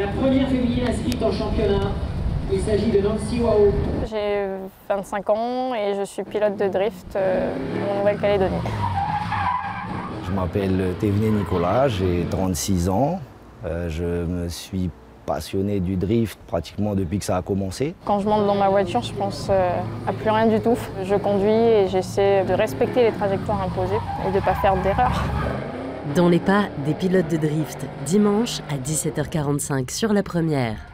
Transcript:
La première féminine inscrite en championnat, il s'agit de Nancy Wao. J'ai 25 ans et je suis pilote de drift euh, en Nouvelle-Calédonie. Je m'appelle Thévenet Nicolas, j'ai 36 ans. Euh, je me suis passionné du drift pratiquement depuis que ça a commencé. Quand je monte dans ma voiture, je pense euh, à plus rien du tout. Je conduis et j'essaie de respecter les trajectoires imposées et de ne pas faire d'erreurs. Dans les pas des pilotes de drift, dimanche à 17h45 sur la première.